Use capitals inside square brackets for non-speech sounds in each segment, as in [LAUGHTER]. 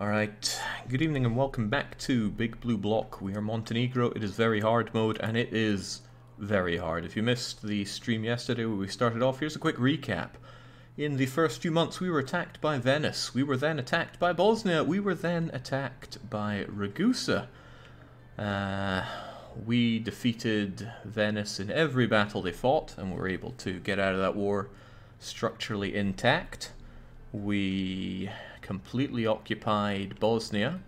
Alright, good evening and welcome back to Big Blue Bloc. We are Montenegro, it is very hard mode and it is very hard. If you missed the stream yesterday where we started off, here's a quick recap. In the first few months we were attacked by Venice, we were then attacked by Bosnia, we were then attacked by Ragusa. Uh, we defeated Venice in every battle they fought and we were able to get out of that war structurally intact. We completely occupied Bosnia.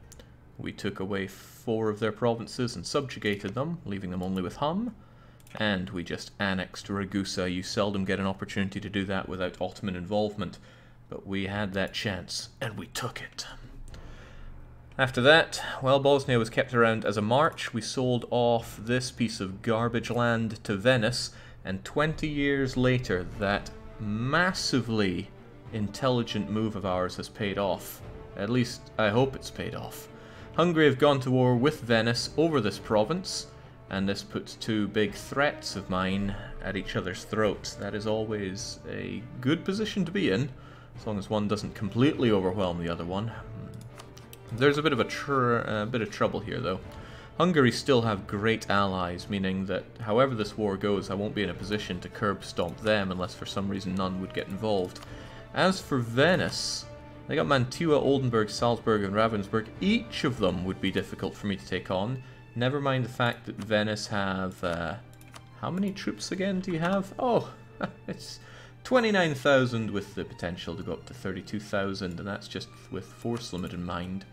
We took away four of their provinces and subjugated them, leaving them only with Hum. And we just annexed Ragusa. You seldom get an opportunity to do that without Ottoman involvement. But we had that chance, and we took it. After that, while Bosnia was kept around as a march, we sold off this piece of garbage land to Venice, and 20 years later, that massively intelligent move of ours has paid off. At least, I hope it's paid off. Hungary have gone to war with Venice over this province, and this puts two big threats of mine at each other's throats. That is always a good position to be in, as long as one doesn't completely overwhelm the other one. There's a bit of a, a uh, bit of trouble here, though. Hungary still have great allies, meaning that however this war goes, I won't be in a position to curb stomp them unless for some reason none would get involved. As for Venice, they got Mantua, Oldenburg, Salzburg, and Ravensburg. Each of them would be difficult for me to take on. Never mind the fact that Venice have... Uh, how many troops again do you have? Oh, [LAUGHS] it's 29,000 with the potential to go up to 32,000, and that's just with force limit in mind.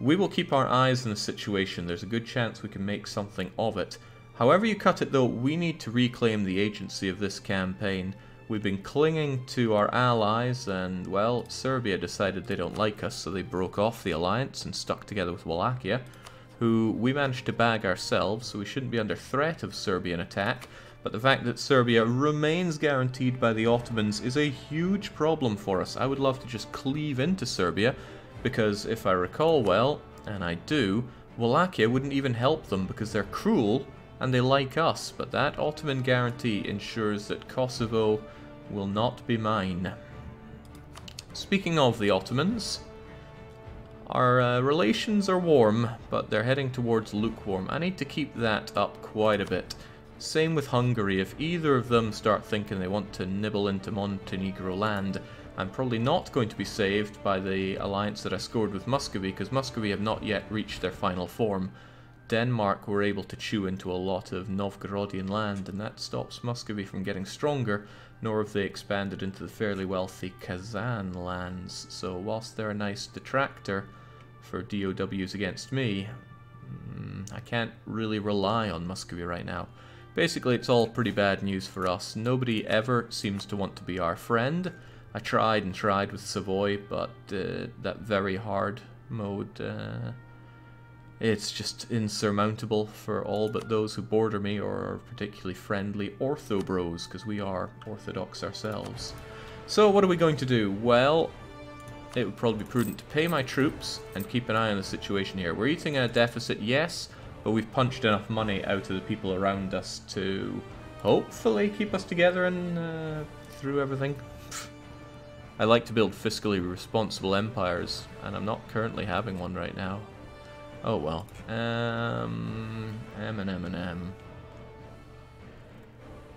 We will keep our eyes on the situation. There's a good chance we can make something of it. However you cut it, though, we need to reclaim the agency of this campaign. We've been clinging to our allies, and, well, Serbia decided they don't like us, so they broke off the alliance and stuck together with Wallachia, who we managed to bag ourselves, so we shouldn't be under threat of Serbian attack. But the fact that Serbia remains guaranteed by the Ottomans is a huge problem for us. I would love to just cleave into Serbia, because if I recall well, and I do, Wallachia wouldn't even help them because they're cruel and they like us, but that Ottoman guarantee ensures that Kosovo will not be mine. Speaking of the Ottomans, our uh, relations are warm, but they're heading towards lukewarm. I need to keep that up quite a bit. Same with Hungary. If either of them start thinking they want to nibble into Montenegro land, I'm probably not going to be saved by the alliance that I scored with Muscovy, because Muscovy have not yet reached their final form. Denmark were able to chew into a lot of Novgorodian land, and that stops Muscovy from getting stronger, nor have they expanded into the fairly wealthy Kazan lands. So whilst they're a nice detractor for DOWs against me, mm, I can't really rely on Muscovy right now. Basically, it's all pretty bad news for us. Nobody ever seems to want to be our friend. I tried and tried with Savoy, but uh, that very hard mode... Uh, it's just insurmountable for all but those who border me or are particularly friendly ortho bros, because we are orthodox ourselves. So what are we going to do? Well, it would probably be prudent to pay my troops and keep an eye on the situation here. We're eating a deficit, yes, but we've punched enough money out of the people around us to hopefully keep us together and uh, through everything. I like to build fiscally responsible empires, and I'm not currently having one right now. Oh well. Um, M and M and M.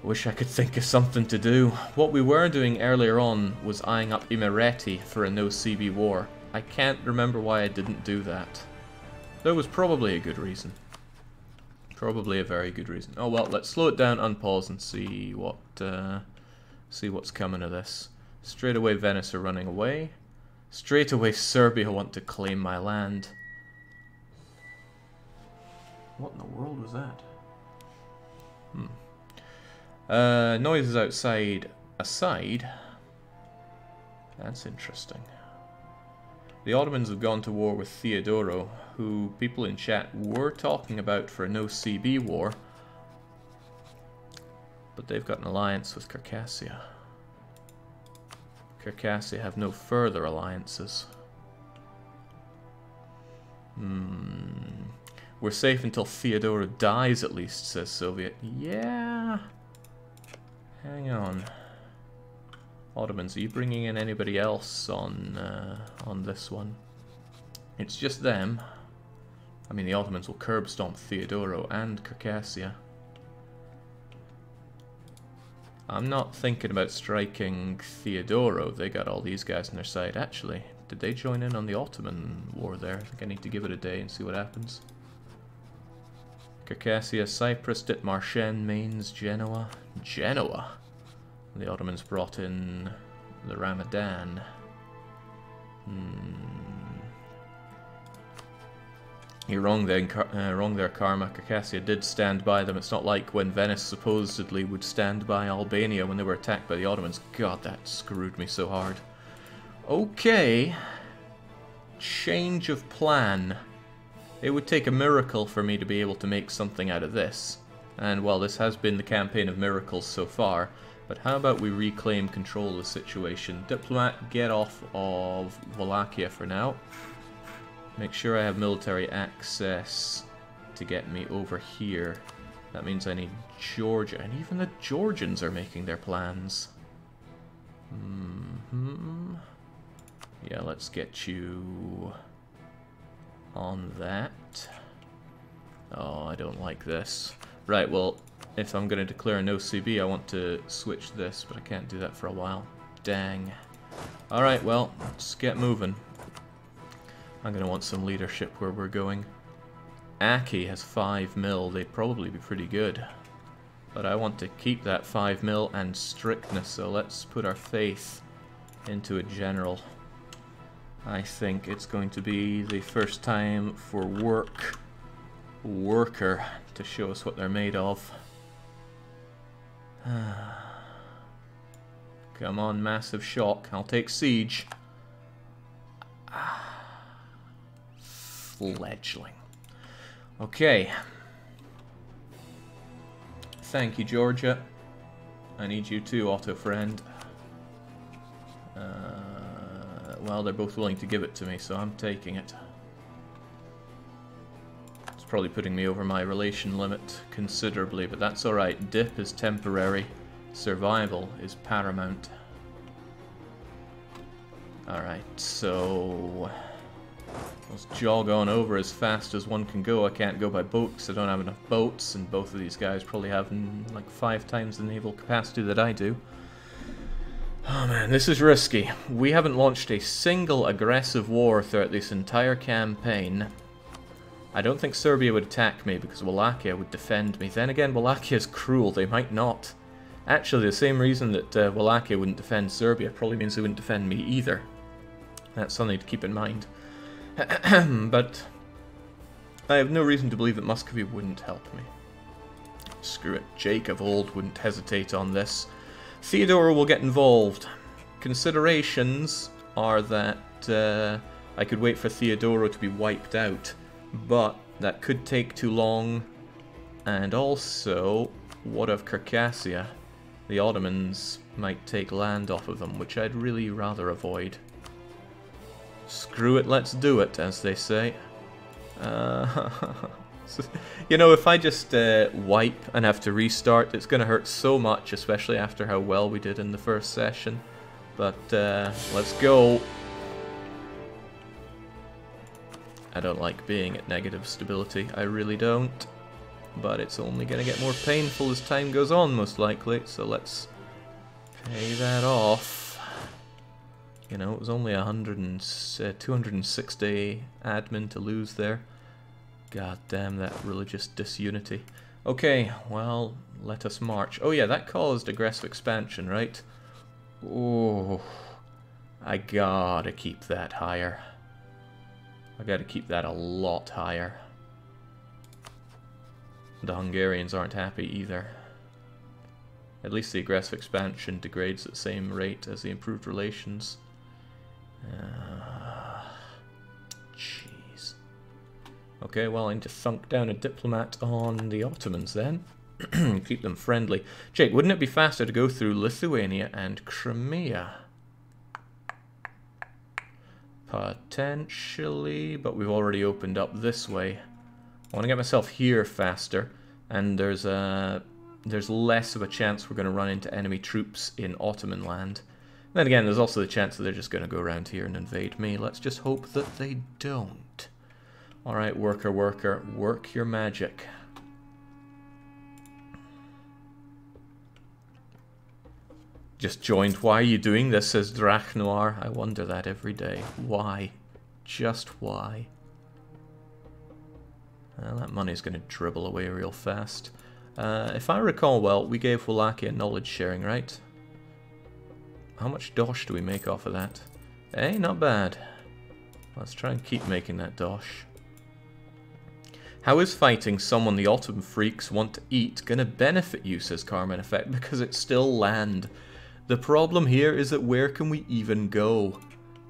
Wish I could think of something to do. What we were doing earlier on was eyeing up Imereti for a no CB war. I can't remember why I didn't do that. There was probably a good reason. Probably a very good reason. Oh well, let's slow it down, unpause, and see what uh, see what's coming of this. Straight away Venice are running away. Straight away Serbia want to claim my land. What in the world was that? Hmm. Uh, noises outside aside. That's interesting. The Ottomans have gone to war with Theodoro, who people in chat were talking about for a no-CB war. But they've got an alliance with Circassia. Circassia have no further alliances. Hmm. We're safe until Theodora dies, at least, says Soviet. Yeah. Hang on. Ottomans, are you bringing in anybody else on uh, on this one? It's just them. I mean, the Ottomans will curb stomp Theodoro and Circassia. I'm not thinking about striking Theodoro. They got all these guys on their side. Actually, did they join in on the Ottoman war there? I think I need to give it a day and see what happens. Circassia, Cyprus, Dithmarschen, Mainz, Genoa. Genoa? The Ottomans brought in the Ramazan. Hmm. You're wrong there, uh, wrong there, Karma. Circassia did stand by them. It's not like when Venice supposedly would stand by Albania when they were attacked by the Ottomans. God, that screwed me so hard. Okay. Change of plan. It would take a miracle for me to be able to make something out of this. And while this has been the campaign of miracles so far. But how about we reclaim control of the situation? Diplomat, get off of Wallachia for now. Make sure I have military access to get me over here. That means I need Georgia, and even the Georgians are making their plans. Mm hmm Yeah, let's get you on that. Oh, I don't like this. Right, well, if I'm going to declare a no CB, I want to switch this, but I can't do that for a while. Dang. Alright, well, let's get moving. I'm going to want some leadership where we're going. Aki has 5 mil, they'd probably be pretty good. But I want to keep that 5 mil and strictness, so let's put our faith into a general. I think it's going to be the first time for work, worker, to show us what they're made of. [SIGHS] Come on, massive shock. I'll take siege. fledgling. Okay. Thank you, Georgia. I need you too, Otto friend. Uh, well, they're both willing to give it to me, so I'm taking it. It's probably putting me over my relation limit considerably, but that's alright. Dip is temporary. Survival is paramount. Alright, so... Let's jog on over as fast as one can go. I can't go by boat because I don't have enough boats, and both of these guys probably have mm, like five times the naval capacity that I do. Oh man, this is risky. We haven't launched a single aggressive war throughout this entire campaign. I don't think Serbia would attack me because Wallachia would defend me. Then again, Wallachia is cruel. They might not. Actually, the same reason that uh, Wallachia wouldn't defend Serbia probably means they wouldn't defend me either. That's something to keep in mind. [CLEARS THROAT] but I have no reason to believe that Muscovy wouldn't help me. Screw it, Jake of old wouldn't hesitate on this. Theodora will get involved. Considerations are that uh, I could wait for Theodora to be wiped out, but that could take too long. And also, what of Circassia? The Ottomans might take land off of them, which I'd really rather avoid. Screw it, let's do it, as they say. Uh, [LAUGHS] [LAUGHS] you know, if I just uh, wipe and have to restart, it's going to hurt so much, especially after how well we did in the first session. But uh, let's go. I don't like being at negative stability, I really don't. But it's only going to get more painful as time goes on, most likely, so let's pay that off. You know, it was only 100 and, uh, 260 admin to lose there. God damn that religious disunity. Okay, well, let us march. Oh yeah, that caused aggressive expansion, right? Oh, I gotta keep that higher. I gotta keep that a lot higher. The Hungarians aren't happy either. At least the aggressive expansion degrades at the same rate as the improved relations. Uh. Okay, well, I need to thunk down a diplomat on the Ottomans then. [CLEARS THROAT] Keep them friendly. Jake, wouldn't it be faster to go through Lithuania and Crimea? Potentially, but we've already opened up this way. I want to get myself here faster, and there's a there's less of a chance we're going to run into enemy troops in Ottoman land. Then again, there's also the chance that they're just going to go around here and invade me. Let's just hope that they don't. Alright, worker, worker, work your magic. Just joined. Why are you doing this, says Drachnoir. I wonder that every day. Why? Just why? Well, that money's going to dribble away real fast. Uh, if I recall well, we gave Wallachia knowledge sharing, right? How much dosh do we make off of that? Hey, not bad. Let's try and keep making that dosh. How is fighting someone the Autumn freaks want to eat gonna benefit you, says karmaNeffect, [LAUGHS] because it's still land. The problem here is that where can we even go?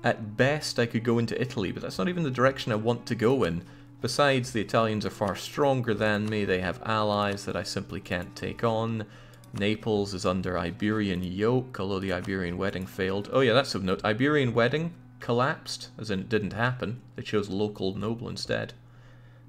At best I could go into Italy, but that's not even the direction I want to go in. Besides, the Italians are far stronger than me, they have allies that I simply can't take on. Naples is under Iberian yoke, although the Iberian wedding failed. Oh yeah, that's of note. Iberian wedding collapsed, as in it didn't happen. They chose local noble instead.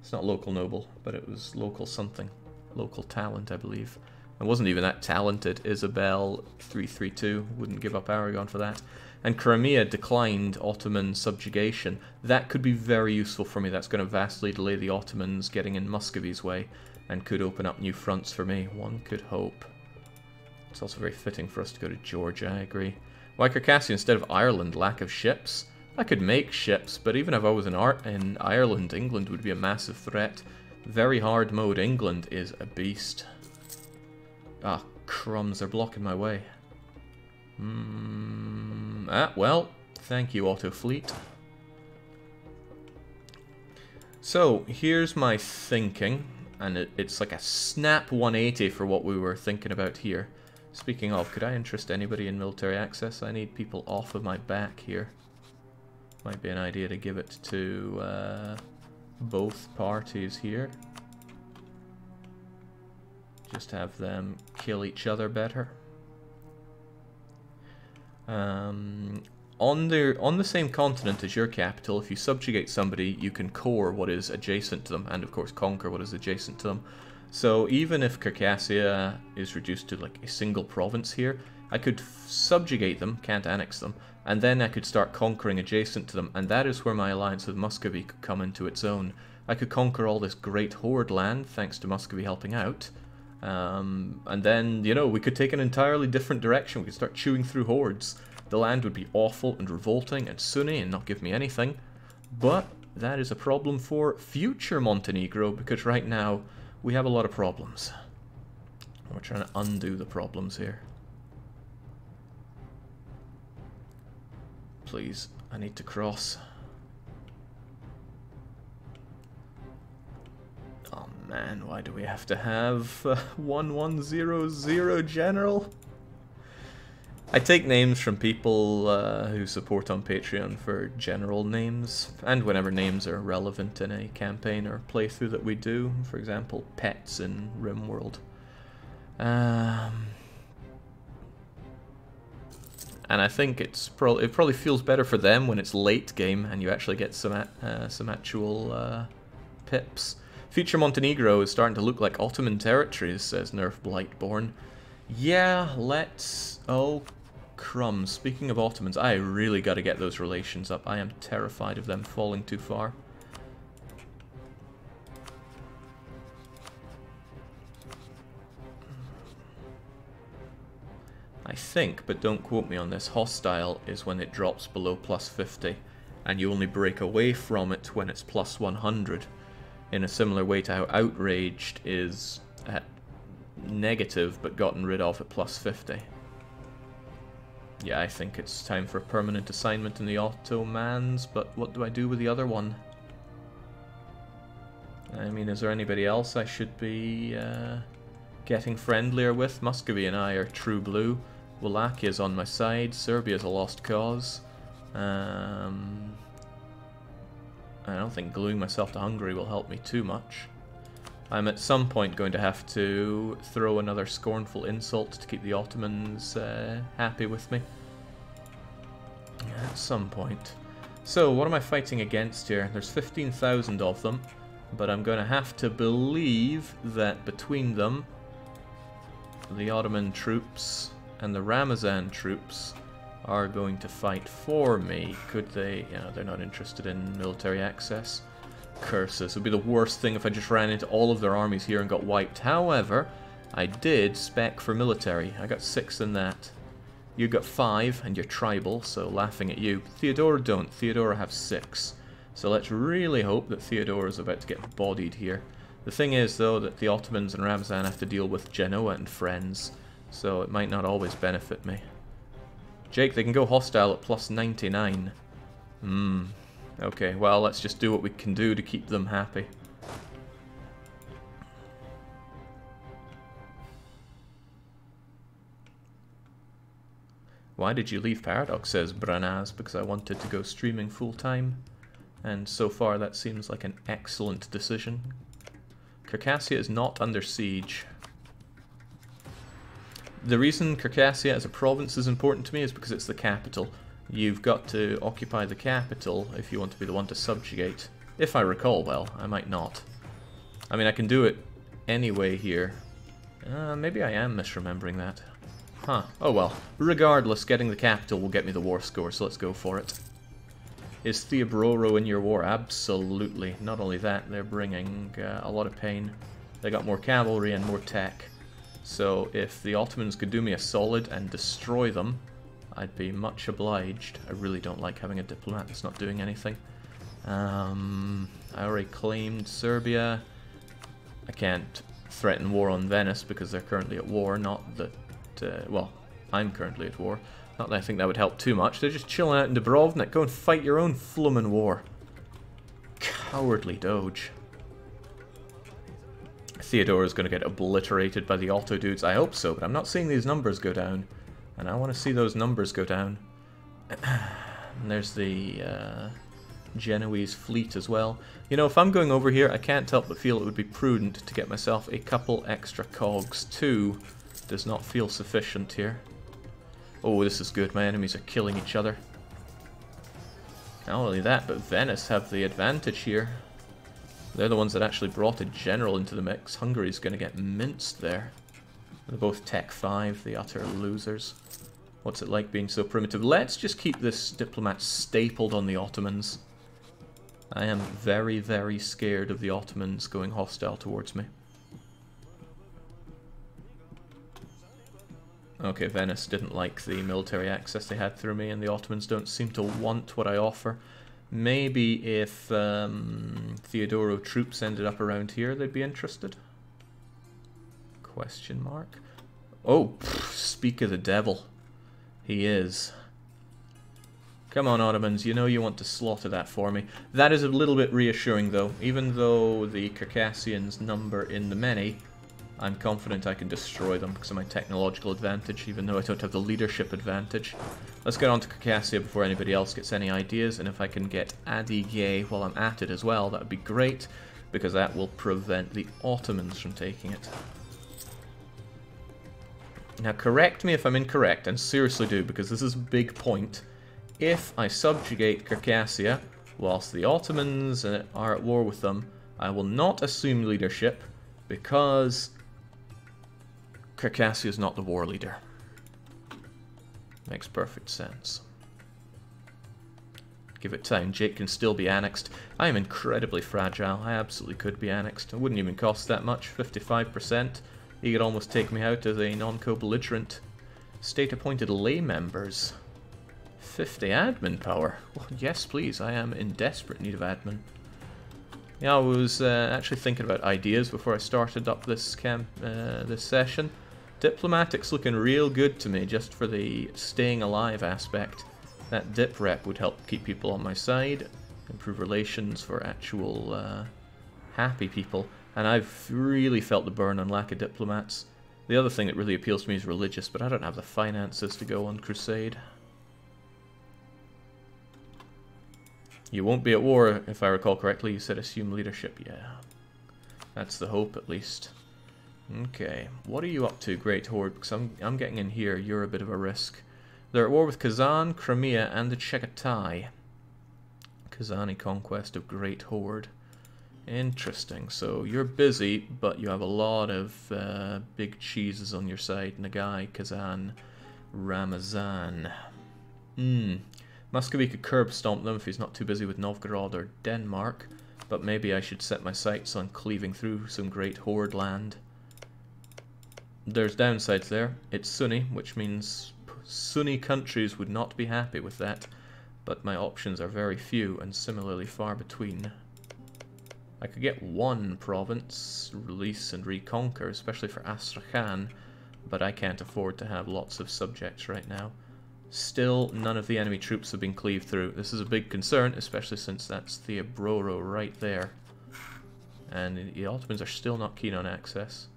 It's not local noble, but it was local something. Local talent, I believe. It wasn't even that talented. Isabel 332 wouldn't give up Aragon for that. And Crimea declined Ottoman subjugation. That could be very useful for me. That's going to vastly delay the Ottomans getting in Muscovy's way and could open up new fronts for me. One could hope. It's also very fitting for us to go to Georgia, I agree. Why Circassian instead of Ireland? Lack of ships? I could make ships, but even if I was in, Art in Ireland, England would be a massive threat. Very hard mode. England is a beast. Ah, crumbs, they're blocking my way. Mm, ah, well, thank you, Otto Fleet. So, here's my thinking, and it, it's like a snap 180 for what we were thinking about here. Speaking of, could I interest anybody in military access? I need people off of my back here. Might be an idea to give it to uh, both parties here. Just have them kill each other better. Um, on the on the same continent as your capital, if you subjugate somebody, you can core what is adjacent to them, and of course conquer what is adjacent to them. So even if Circassia is reduced to like a single province here, I could subjugate them, can't annex them, and then I could start conquering adjacent to them, and that is where my alliance with Muscovy could come into its own. I could conquer all this great horde land, thanks to Muscovy helping out, um, and then, you know, we could take an entirely different direction. We could start chewing through hordes. The land would be awful and revolting and Sunni and not give me anything. But that is a problem for future Montenegro, because right now we have a lot of problems. We're trying to undo the problems here. Please, I need to cross. Oh man, why do we have to have uh, 1100 general? I take names from people uh, who support on Patreon for general names, and whenever names are relevant in a campaign or playthrough that we do, for example, pets in RimWorld. Um, and I think it's pro it probably feels better for them when it's late game and you actually get some uh, some actual uh, pips. Future Montenegro is starting to look like Ottoman territories, says Nerf Blightborn. Yeah, let's... Oh, crumbs. Speaking of Ottomans, I really got to get those relations up. I am terrified of them falling too far. I think, but don't quote me on this, hostile is when it drops below plus 50, and you only break away from it when it's plus 100, in a similar way to how outraged is at negative but gotten rid of at plus 50. Yeah, I think it's time for a permanent assignment in the Ottomans, but what do I do with the other one? I mean, is there anybody else I should be uh, getting friendlier with? Muscovy and I are true blue. Wallachia is on my side. Serbia is a lost cause. Um, I don't think gluing myself to Hungary will help me too much. I'm at some point going to have to throw another scornful insult to keep the Ottomans uh, happy with me. At some point. So, what am I fighting against here? There's 15,000 of them, but I'm going to have to believe that between them, the Ottoman troops and the Ramazan troops are going to fight for me. Could they? They're not interested in military access. Curses. It would be the worst thing if I just ran into all of their armies here and got wiped. However, I did spec for military. I got six in that. You got five, and you're tribal, so laughing at you. Theodora don't. Theodora have six. So let's really hope that Theodora is about to get bodied here. The thing is, though, that the Ottomans and Ramazan have to deal with Genoa and friends, so it might not always benefit me. Jake, they can go hostile at plus 99. Hmm. Okay, well, let's just do what we can do to keep them happy. Why did you leave Paradox, says Branaz, because I wanted to go streaming full time. And so far that seems like an excellent decision. Circassia is not under siege. The reason Circassia as a province is important to me is because it's the capital. You've got to occupy the capital if you want to be the one to subjugate. If I recall well, I might not. I mean, I can do it anyway here. Uh, maybe I am misremembering that. Huh. Oh well. Regardless, getting the capital will get me the war score, so let's go for it. Is Theodoro in your war? Absolutely. Not only that, they're bringing uh, a lot of pain. They got more cavalry and more tech. So if the Ottomans could do me a solid and destroy them, I'd be much obliged. I really don't like having a diplomat that's not doing anything. Um, I already claimed Serbia. I can't threaten war on Venice because they're currently at war, not that... Uh, well, I'm currently at war. Not that I think that would help too much. They're just chilling out in Dubrovnik. Go and fight your own flummin' war. Cowardly Doge. Theodora is going to get obliterated by the Otto dudes. I hope so, but I'm not seeing these numbers go down. And I want to see those numbers go down. and [CLEARS THROAT] there's the uh, Genoese fleet as well. You know, if I'm going over here, I can't help but feel it would be prudent to get myself a couple extra cogs. Two does not feel sufficient here. Oh, this is good. My enemies are killing each other. Not only that, but Venice have the advantage here. They're the ones that actually brought a general into the mix. Hungary's going to get minced there. They're both Tech 5, the utter losers. What's it like being so primitive? Let's just keep this diplomat stapled on the Ottomans. I am very, very scared of the Ottomans going hostile towards me. Okay, Venice didn't like the military access they had through me, and the Ottomans don't seem to want what I offer. Maybe if um, Theodoro troops ended up around here, they'd be interested. Question mark. Oh, speak of the devil. He is. Come on, Ottomans, you know you want to slaughter that for me. That is a little bit reassuring, though. Even though the Circassians number in the many, I'm confident I can destroy them because of my technological advantage, even though I don't have the leadership advantage. Let's get on to Circassia before anybody else gets any ideas, and if I can get Adige while I'm at it as well, that would be great, because that will prevent the Ottomans from taking it. Now correct me if I'm incorrect, and seriously do, because this is a big point. If I subjugate Circassia, whilst the Ottomans are at war with them, I will not assume leadership, because Circassia is not the war leader. Makes perfect sense. Give it time. Jake can still be annexed. I am incredibly fragile. I absolutely could be annexed. It wouldn't even cost that much. 55%. He could almost take me out as a non-co-belligerent. State-appointed lay members. 50 admin power. Well, yes, please. I am in desperate need of admin. Yeah, I was uh, actually thinking about ideas before I started up this camp, uh, this session. Diplomatic's looking real good to me just for the staying alive aspect. That dip rep would help keep people on my side, improve relations for actual uh, happy people, and I've really felt the burn on lack of diplomats. The other thing that really appeals to me is religious, but I don't have the finances to go on crusade. You won't be at war, if I recall correctly. You said assume leadership. Yeah. That's the hope, at least. Okay, what are you up to, Great Horde? Because I'm, I'm getting in here, you're a bit of a risk. They're at war with Kazan, Crimea, and the Chagatai. Kazani conquest of Great Horde. Interesting. So you're busy, but you have a lot of uh, big cheeses on your side. Nogai, Kazan, Ramazan. Hmm. Muscovy could curb stomp them if he's not too busy with Novgorod or Denmark, but maybe I should set my sights on cleaving through some great horde land. There's downsides there. It's Sunni, which means Sunni countries would not be happy with that, but my options are very few and similarly far between. I could get one province, release and reconquer, especially for Astrakhan, but I can't afford to have lots of subjects right now. Still, none of the enemy troops have been cleaved through. This is a big concern, especially since that's Theodoro right there. And the Ottomans are still not keen on access.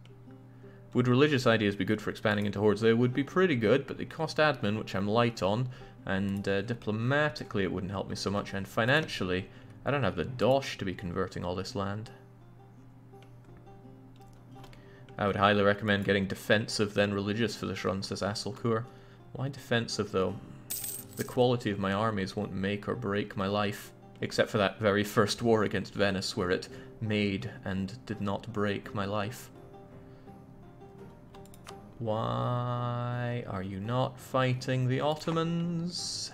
Would religious ideas be good for expanding into hordes? They would be pretty good, but they cost admin, which I'm light on, and uh, diplomatically it wouldn't help me so much, and financially, I don't have the dosh to be converting all this land. I would highly recommend getting defensive then religious for this run, says Asselkur. Why defensive, though? The quality of my armies won't make or break my life, except for that very first war against Venice, where it made and did not break my life. Why are you not fighting the Ottomans?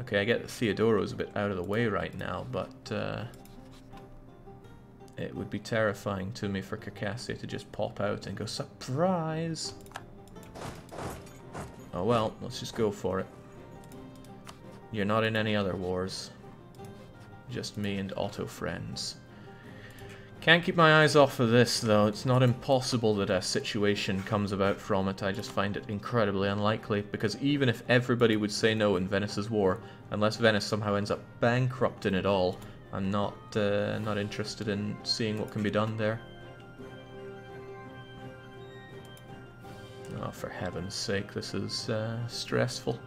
Okay, I get Theodoro's a bit out of the way right now, but uh, it would be terrifying to me for Circassia to just pop out and go, surprise! Oh well, let's just go for it. You're not in any other wars. Just me and Otto friends. Can't keep my eyes off of this, though. It's not impossible that a situation comes about from it. I just find it incredibly unlikely, because even if everybody would say no in Venice's war, unless Venice somehow ends up bankrupt in it all, I'm not, uh, not interested in seeing what can be done there. Oh, for heaven's sake, this is uh, stressful.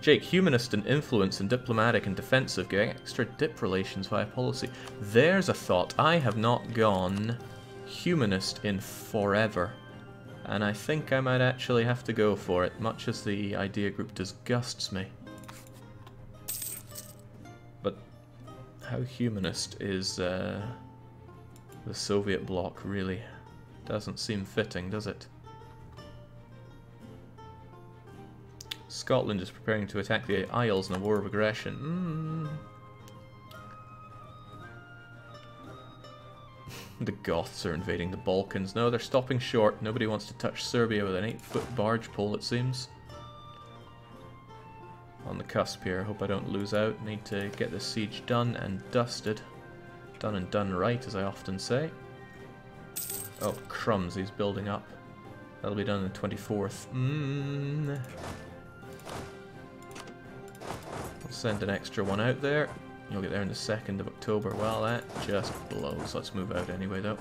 Jake, humanist and influence and diplomatic and defensive, getting extra dip relations via policy. There's a thought. I have not gone humanist in forever. And I think I might actually have to go for it, much as the idea group disgusts me. But how humanist is uh, the Soviet bloc really? Doesn't seem fitting, does it? Scotland is preparing to attack the Isles in a war of aggression. Mm. the Goths are invading the Balkans. No, they're stopping short. Nobody wants to touch Serbia with an 8-foot barge pole, it seems. On the cusp here. Hope I don't lose out. Need to get this siege done and dusted. Done and done right, as I often say. Oh, crumbs, he's building up. That'll be done on the 24th. Mmm. Send an extra one out there. You'll get there on the 2nd of October. Well, that just blows. Let's move out anyway, though.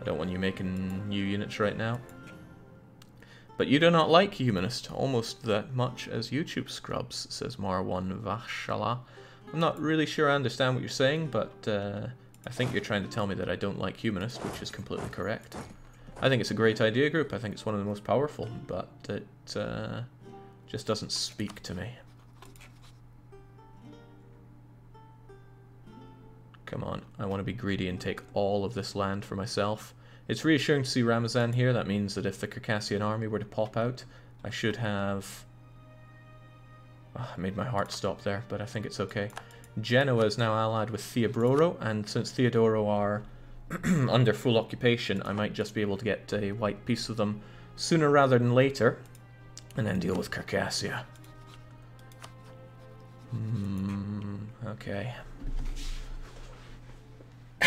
I don't want you making new units right now. But you do not like Humanist almost that much as YouTube scrubs, says Marwan Vashala. I'm not really sure I understand what you're saying, but uh, I think you're trying to tell me that I don't like Humanist, which is completely correct. I think it's a great idea group. I think it's one of the most powerful, but it uh, just doesn't speak to me. Come on, I want to be greedy and take all of this land for myself. It's reassuring to see Ramazan here. That means that if the Circassian army were to pop out, I should have... Oh, I made my heart stop there, but I think it's okay. Genoa is now allied with Theodoro, and since Theodoro are [CLEARS THROAT] under full occupation, I might just be able to get a white piece of them sooner rather than later, and then deal with Circassia. Hmm, okay.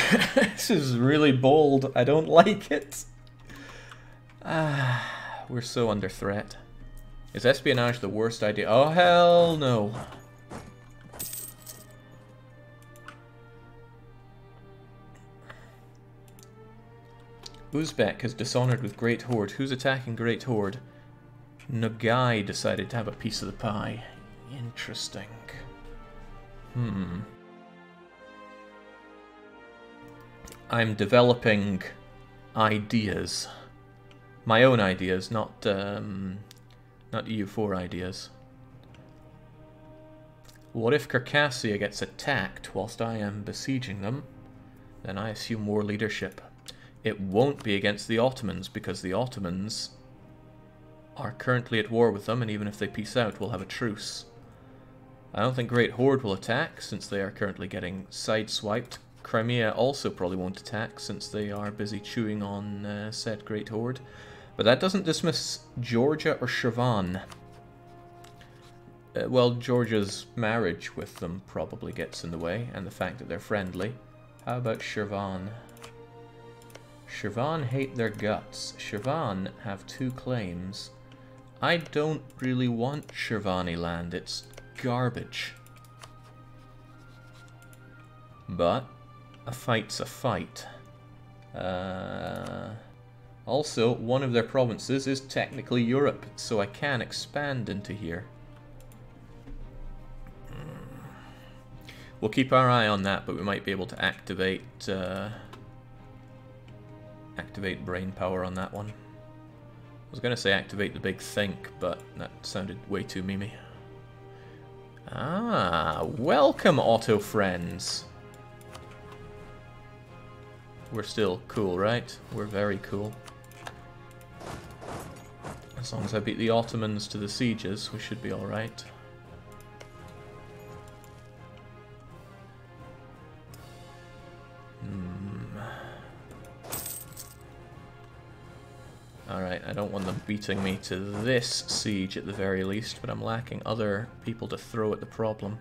[LAUGHS] this is really bold. I don't like it. Ah, we're so under threat. Is espionage the worst idea? Oh, hell no. Uzbek has dishonored with Great Horde. Who's attacking Great Horde? Nogai decided to have a piece of the pie. Interesting. Hmm. I'm developing ideas. My own ideas, not um, not EU4 ideas. What if Circassia gets attacked whilst I am besieging them? Then I assume more leadership. It won't be against the Ottomans because the Ottomans are currently at war with them, and even if they peace out, we'll have a truce. I don't think Great Horde will attack, since they are currently getting sideswiped. Crimea also probably won't attack, since they are busy chewing on uh, said Great Horde. But that doesn't dismiss Georgia or Shirvan. Uh, well, Georgia's marriage with them probably gets in the way, and the fact that they're friendly. How about Shirvan? Shirvan hate their guts. Shirvan have two claims. I don't really want Shirvani land. It's garbage. But a fight's a fight. Uh, also, one of their provinces is technically Europe, so I can expand into here. We'll keep our eye on that, but we might be able to activate uh, activate brain power on that one. I was going to say activate the big think, but that sounded way too memey. Ah, welcome, Otto friends. We're still cool, right? We're very cool. As long as I beat the Ottomans to the sieges, we should be alright. Hmm. Alright, I don't want them beating me to this siege at the very least, but I'm lacking other people to throw at the problem.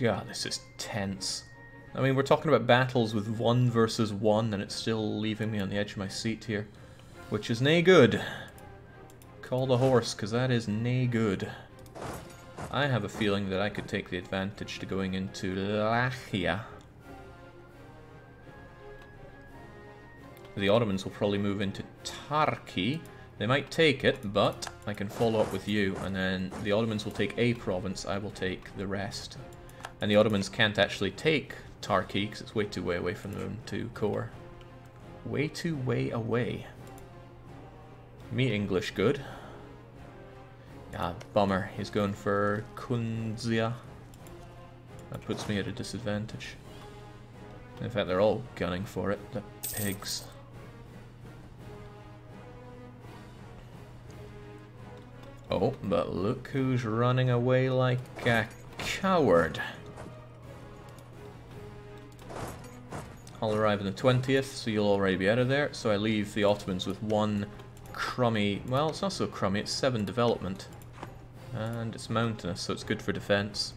God, this is tense. I mean, we're talking about battles with one versus one, and it's still leaving me on the edge of my seat here. Which is nae good. Call the horse, because that is nae good. I have a feeling that I could take the advantage to going into Lachia. The Ottomans will probably move into Tarki. They might take it, but I can follow up with you, and then the Ottomans will take a province, I will take the rest. And the Ottomans can't actually take Tarki, because it's way too way away from them to core. Way too way away. Me English good. Ah, bummer. He's going for Kunzia. That puts me at a disadvantage. In fact, they're all gunning for it. The pigs. Oh, but look who's running away like a coward. I'll arrive on the 20th, so you'll already be out of there. So I leave the Ottomans with one crummy... Well, it's not so crummy, it's 7 development. And it's mountainous, so it's good for defense.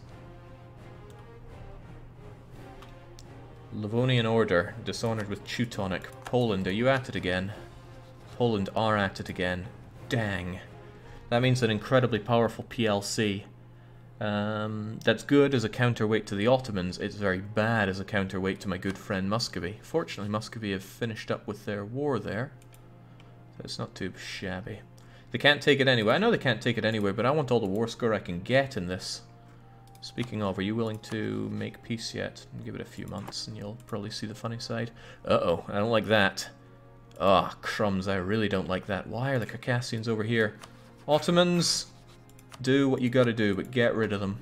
Livonian Order, dishonored with Teutonic. Poland, are you at it again? Poland are at it again. Dang. That means an incredibly powerful PLC. Um, that's good as a counterweight to the Ottomans. It's very bad as a counterweight to my good friend Muscovy. Fortunately, Muscovy have finished up with their war there. So it's not too shabby. They can't take it anyway. I know they can't take it anyway, but I want all the war score I can get in this. Speaking of, are you willing to make peace yet? Give it a few months and you'll probably see the funny side. Uh-oh, I don't like that. Ah, oh, crumbs, I really don't like that. Why are the Circassians over here? Ottomans, do what you gotta do, but get rid of them.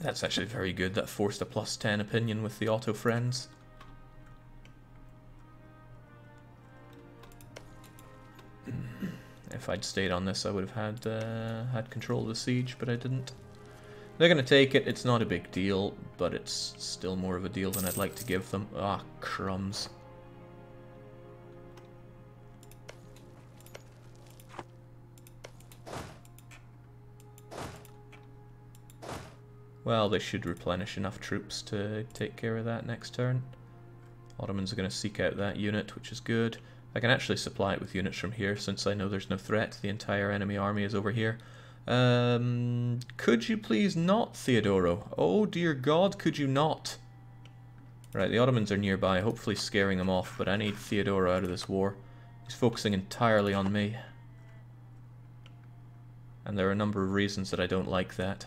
That's actually very good. That forced a plus 10 opinion with the Otto friends. If I'd stayed on this, I would have had uh, had control of the siege, but I didn't. They're going to take it. It's not a big deal, but it's still more of a deal than I'd like to give them. Ah, crumbs. Well, they should replenish enough troops to take care of that next turn. Ottomans are going to seek out that unit, which is good. I can actually supply it with units from here, since I know there's no threat. The entire enemy army is over here. Um, could you please not, Theodoro? Oh dear God, could you not? Right, the Ottomans are nearby, hopefully scaring them off, but I need Theodoro out of this war. He's focusing entirely on me. And there are a number of reasons that I don't like that.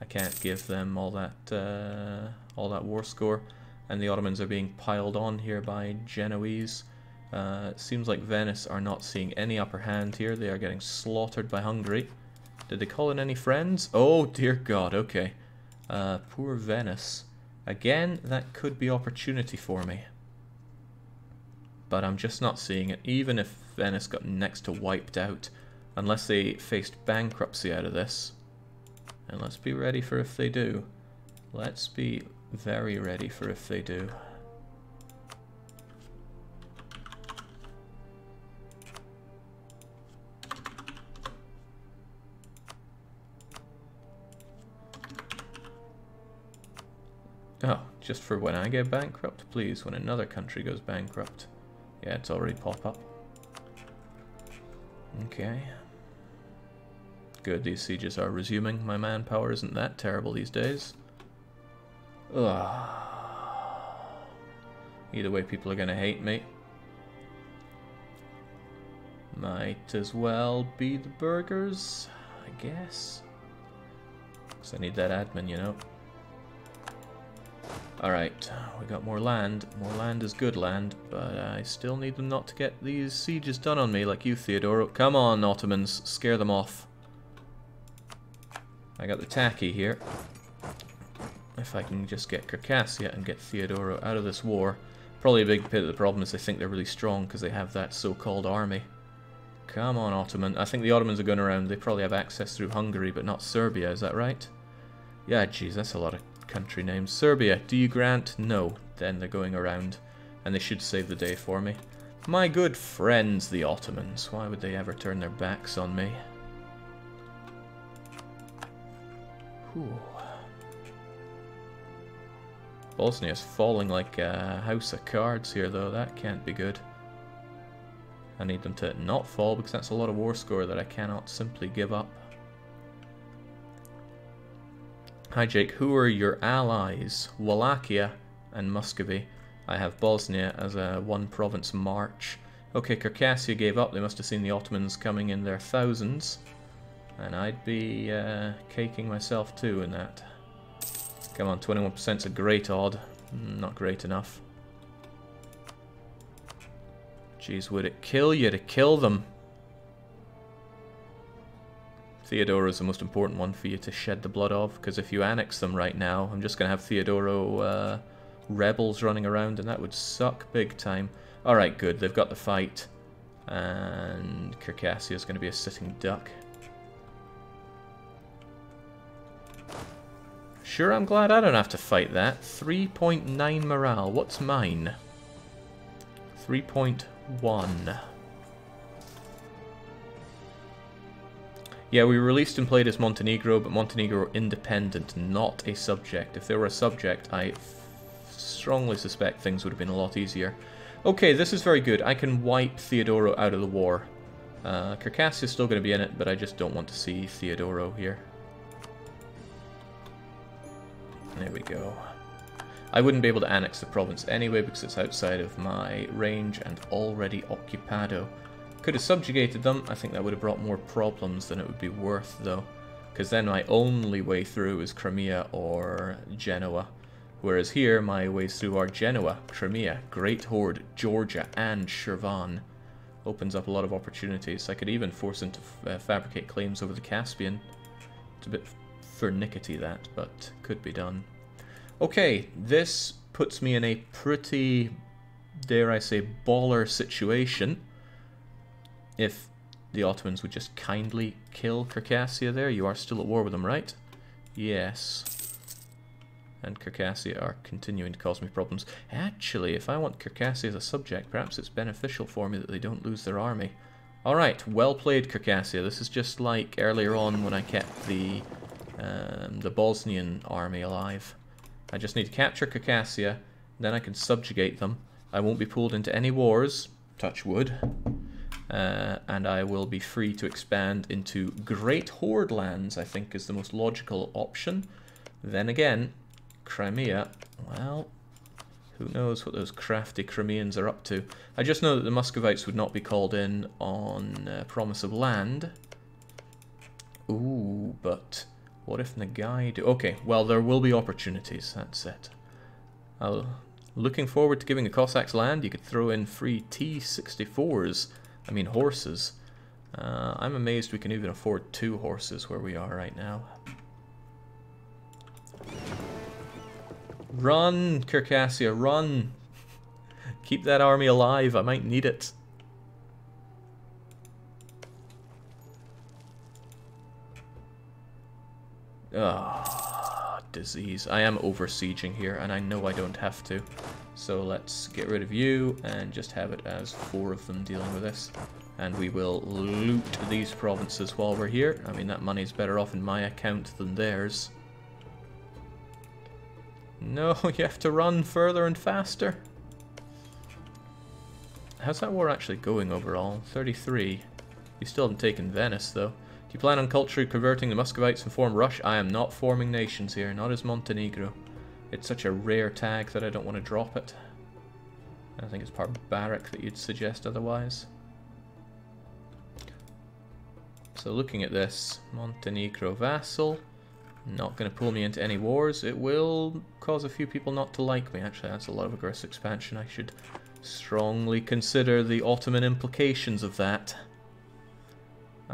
I can't give them all that uh, all that war score, and the Ottomans are being piled on here by Genoese. Uh, it seems like Venice are not seeing any upper hand here. They are getting slaughtered by Hungary. Did they call in any friends? Oh dear God. Okay. Uh, poor Venice. Again, that could be opportunity for me. But I'm just not seeing it, even if Venice got next to wiped out. Unless they faced bankruptcy out of this. And let's be ready for if they do. Let's be very ready for if they do. Oh, just for when I get bankrupt? Please, when another country goes bankrupt. Yeah, it's already pop up. Okay. Good, these sieges are resuming. My manpower isn't that terrible these days. Ugh. Either way, people are going to hate me. Might as well be the burgers, I guess. Because I need that admin, you know. Alright, we got more land. More land is good land, but I still need them not to get these sieges done on me like you, Theodoro. Come on, Ottomans, scare them off. I got the tacky here. If I can just get Circassia and get Theodoro out of this war. Probably a big bit of the problem is they think they're really strong because they have that so-called army. Come on, Ottoman. I think the Ottomans are going around. They probably have access through Hungary, but not Serbia. Is that right? Yeah, geez, that's a lot of country names. Serbia, do you grant? No. Then they're going around, and they should save the day for me. My good friends, the Ottomans. Why would they ever turn their backs on me? Whew. Bosnia's falling like a house of cards here, though. That can't be good. I need them to not fall, because that's a lot of war score that I cannot simply give up. Hi Jake, who are your allies? Wallachia and Muscovy. I have Bosnia as a one province march. Okay, Circassia gave up. They must have seen the Ottomans coming in their thousands. And I'd be uh, caking myself too in that. Come on, 21% is a great odd. Not great enough. Jeez, would it kill you to kill them? Theodoro is the most important one for you to shed the blood of, because if you annex them right now, I'm just going to have Theodoro uh, rebels running around, and that would suck big time. Alright, good, they've got the fight, and Circassia is going to be a sitting duck. Sure, I'm glad I don't have to fight that. 3.9 morale. What's mine? 3.1. Yeah, we released and played as Montenegro, but Montenegro independent, not a subject. If they were a subject, I strongly suspect things would have been a lot easier. Okay, this is very good. I can wipe Theodoro out of the war. Uh, is still going to be in it, but I just don't want to see Theodoro here. There we go. I wouldn't be able to annex the province anyway because it's outside of my range and already occupado. Could have subjugated them. I think that would have brought more problems than it would be worth, though. Because then my only way through is Crimea or Genoa. Whereas here, my ways through are Genoa, Crimea, Great Horde, Georgia, and Shirvan. Opens up a lot of opportunities. I could even force them to uh, fabricate claims over the Caspian. It's a bit furnickety that, but could be done. Okay, this puts me in a pretty, dare I say, baller situation if the Ottomans would just kindly kill Circassia there. You are still at war with them, right? Yes. And Circassia are continuing to cause me problems. Actually, if I want Circassia as a subject, perhaps it's beneficial for me that they don't lose their army. Alright, well played, Circassia. This is just like earlier on when I kept the, um, the Bosnian army alive. I just need to capture Circassia, then I can subjugate them. I won't be pulled into any wars, touch wood uh, and I will be free to expand into Great Horde lands, I think is the most logical option. Then again, Crimea, well, who knows what those crafty Crimeans are up to. I just know that the Muscovites would not be called in on uh, promise of land. Ooh, but what if Nogai do? Okay, well, there will be opportunities, that's it. I'll, looking forward to giving the Cossacks land. You could throw in free T-64s I mean horses. Uh, I'm amazed we can even afford two horses where we are right now. Run, Circassia, run! [LAUGHS] Keep that army alive, I might need it. Ah, disease. I am over sieging here, and I know I don't have to. So let's get rid of you and just have it as four of them dealing with this. And we will loot these provinces while we're here. I mean, that money's better off in my account than theirs. No, [LAUGHS] you have to run further and faster. How's that war actually going overall? 33. You still haven't taken Venice, though. You plan on culturally converting the Muscovites and form Rush? I am not forming nations here, not as Montenegro. It's such a rare tag that I don't want to drop it. I think it's barbaric that you'd suggest otherwise. So looking at this, Montenegro vassal, not going to pull me into any wars. It will cause a few people not to like me. Actually, that's a lot of aggressive expansion. I should strongly consider the Ottoman implications of that.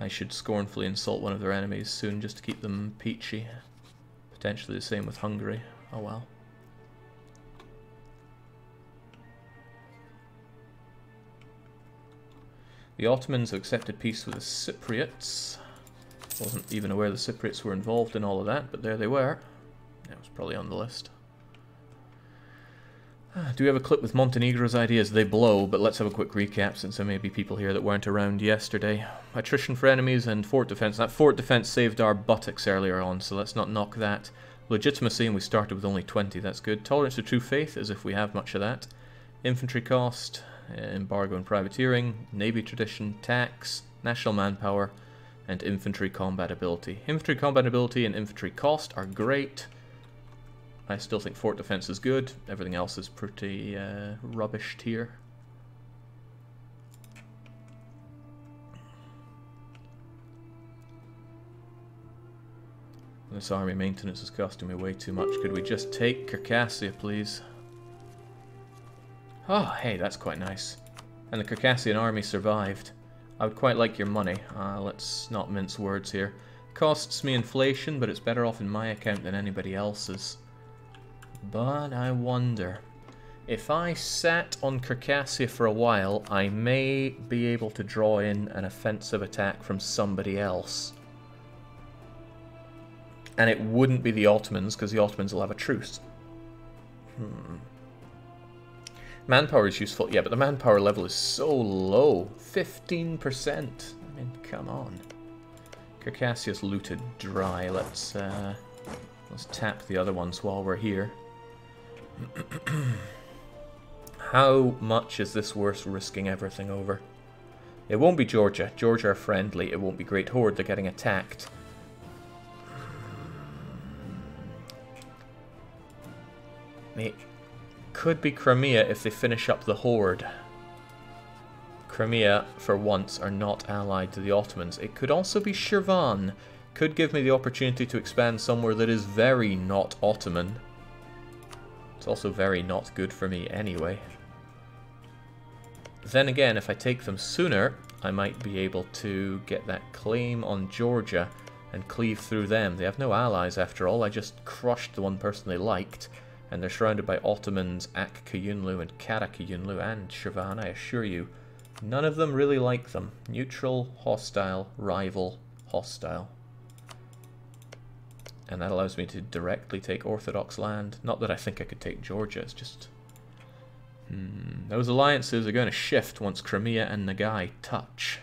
I should scornfully insult one of their enemies soon just to keep them peachy. Potentially the same with Hungary. Oh well. The Ottomans have accepted peace with the Cypriots. Wasn't even aware the Cypriots were involved in all of that, but there they were. That was probably on the list. [SIGHS] Do we have a clip with Montenegro's ideas? They blow, but let's have a quick recap since there may be people here that weren't around yesterday. Attrition for enemies and fort defense. That fort defense saved our buttocks earlier on, so let's not knock that. Legitimacy, and we started with only 20, that's good. Tolerance to true faith, as if we have much of that. Infantry cost, embargo and privateering, navy tradition, tax, national manpower, and infantry combat ability. Infantry combat ability and infantry cost are great. I still think fort defense is good. Everything else is pretty uh, rubbish tier. This army maintenance is costing me way too much. Could we just take Circassia, please? Oh, hey, that's quite nice. And the Circassian army survived. I would quite like your money. Uh, let's not mince words here. Costs me inflation, but it's better off in my account than anybody else's. But I wonder... If I sat on Circassia for a while, I may be able to draw in an offensive attack from somebody else. And it wouldn't be the Ottomans, because the Ottomans will have a truce. Hmm. Manpower is useful, yeah, but the manpower level is so low. 15%. I mean, come on. Circassia's looted dry. Let's, uh, let's tap the other ones while we're here. How much is this worth risking everything over? It won't be Georgia. Georgia are friendly. It won't be Great Horde. They're getting attacked. It could be Crimea if they finish up the Horde. Crimea, for once, are not allied to the Ottomans. It could also be Shirvan. Could give me the opportunity to expand somewhere that is very not Ottoman. It's also very not good for me anyway. Then again, if I take them sooner, I might be able to get that claim on Georgia and cleave through them. They have no allies after all, I just crushed the one person they liked and they're surrounded by Ottomans, Aq Qoyunlu and Qara Qoyunlu and Shirvan, I assure you. None of them really like them. Neutral, hostile, rival, hostile. And that allows me to directly take Orthodox land. Not that I think I could take Georgia, it's just... Hmm, those alliances are going to shift once Crimea and Nogai touch.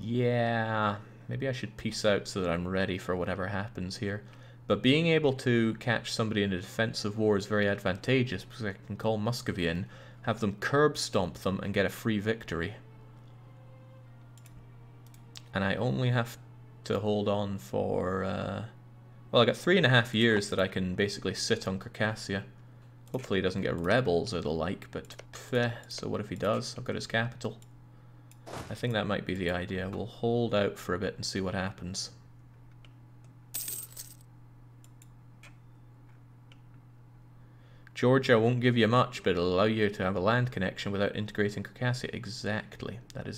Yeah, maybe I should peace out so that I'm ready for whatever happens here. But being able to catch somebody in a defensive war is very advantageous because I can call Muscovy in, have them curb stomp them and get a free victory. And I only have to hold on for, uh, well I got three and a half years that I can basically sit on Circassia. Hopefully he doesn't get rebels or the like, but pfeh, so what if he does? I've got his capital. I think that might be the idea. We'll hold out for a bit and see what happens. Georgia won't give you much, but it'll allow you to have a land connection without integrating Circassia. Exactly. That is